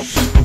Don't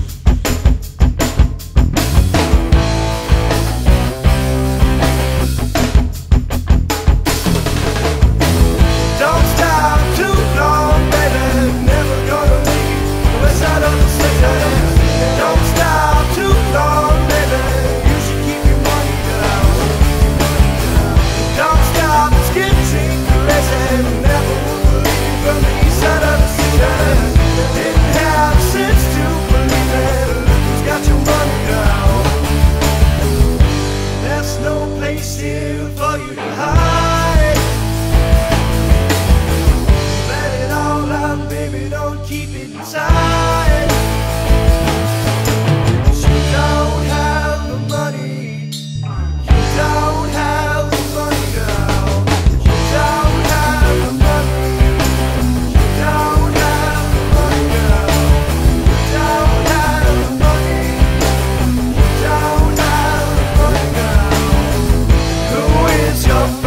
is your